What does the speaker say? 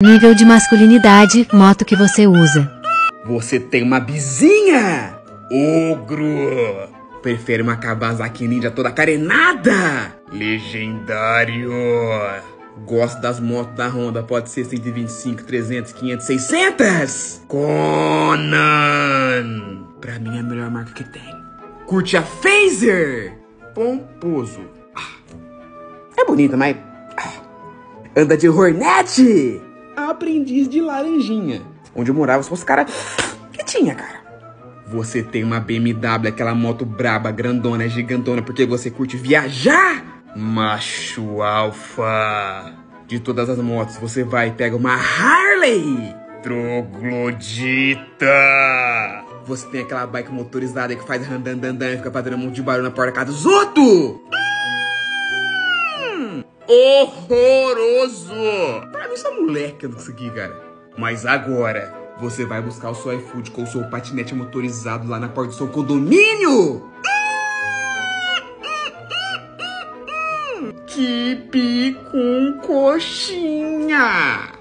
Nível de masculinidade, moto que você usa. Você tem uma bizinha! Ogro! Prefere uma Kawasaki Ninja toda carenada? Legendário! Gosta das motos da Honda, pode ser 125, 300, 500, 600? Conan! Pra mim é a melhor marca que tem. Curte a Phaser? Pomposo. Ah. É bonita, mas... ah. Anda de Hornet? Aprendiz de laranjinha. Onde eu morava, se fosse cara... Que tinha, cara? Você tem uma BMW, aquela moto braba, grandona, gigantona, porque você curte viajar? Macho alfa. De todas as motos, você vai e pega uma Harley. Troglodita. Você tem aquela bike motorizada que faz randandandan e fica fazendo um monte de barulho na porta da casa dos outros. Hum, horroroso. Pra mim, sou moleque não consegui, cara. Mas agora, você vai buscar o seu iFood com o seu patinete motorizado lá na porta do seu condomínio. Kibe com coxinha.